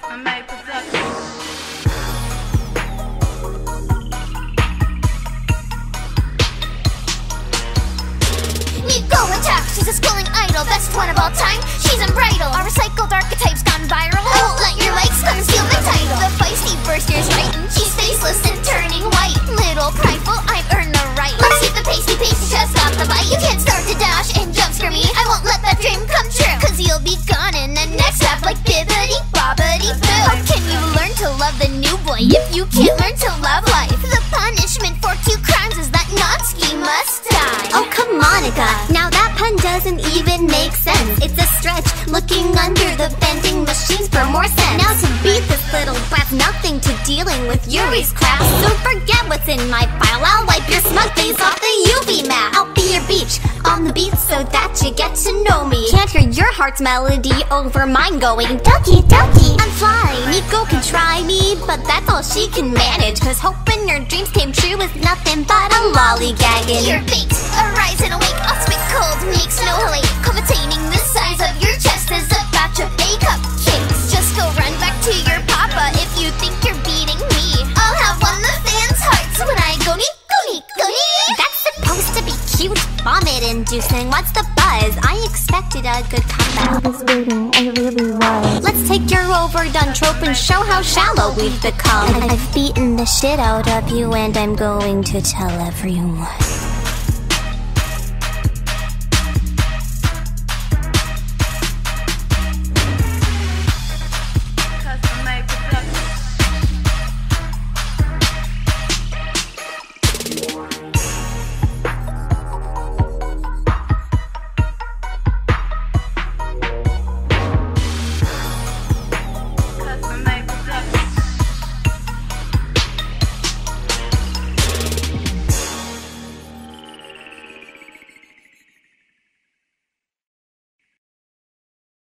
Custom Made She's a schooling idol, best one of all time. She's unbridled, a recycled art learn to love life? The punishment for two crimes is that Natsuki must die. Oh, come Monika. Now that pun doesn't even make sense. It's a stretch looking under the vending machines for more sense. Now to beat this little brat's nothing to dealing with Yuri's crap. So forget what's in my file. I'll wipe your smug face off the UV map. I'll be your beach on the beat so that you get to know me. Can't hear your heart's melody over mine going doki doki. I'm fly. But that's all she can manage. Cause hoping your dreams came true is nothing but a lollygagging. You're baked, arise and awake. I'll spit cold, makes no halate. Covetaining the size of your chest is a batch of A cupcakes. Just go run back to your papa if you think you're beating me. I'll have won the fans' hearts when I go neat, go neat, go neat. That's supposed to be cute, vomit inducing. What's the buzz? I expected a good comeback. Overdone trope and show how shallow we've become. I've beaten the shit out of you, and I'm going to tell everyone.